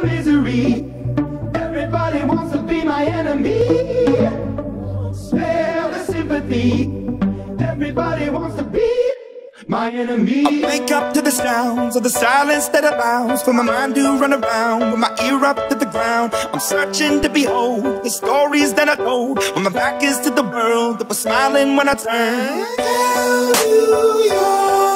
the misery. Everybody wants to be my enemy. Spare the sympathy. Everybody wants to be my enemy. I wake up to the sounds of the silence that allows for my mind to run around with my ear up to the ground. I'm searching to behold the stories that I told when my back is to the world that was smiling when I turned. Tell you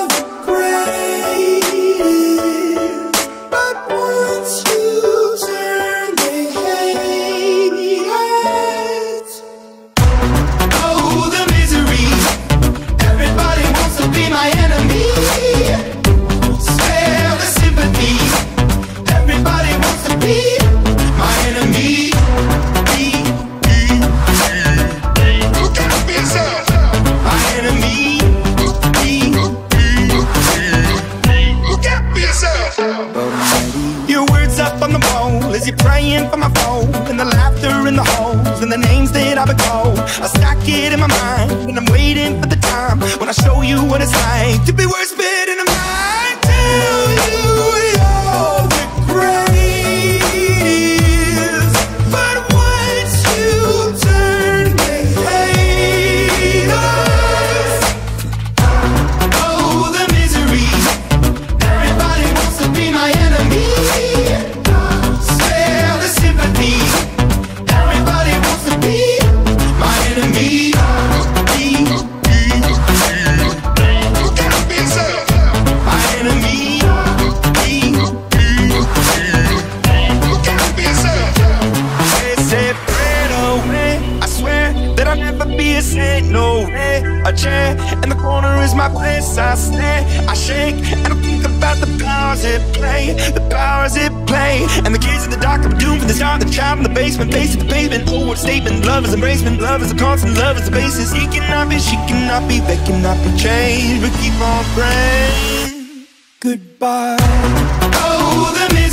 you're praying for my phone, and the laughter in the halls, and the names that I've been called. I stack it in my mind, and I'm waiting for the time when I show you what it's like to be worse I'll never be a. No way. A chair in the corner is my place. I stare, I shake, and I think about the powers at play. The powers at play. And the kids in the dark are doomed from the start. The child in the basement, face the pavement. A statement. Love is embracement. Love is a constant. Love is the basis. He cannot be, she cannot be, they cannot be changed. But keep on praying. Goodbye. oh, the.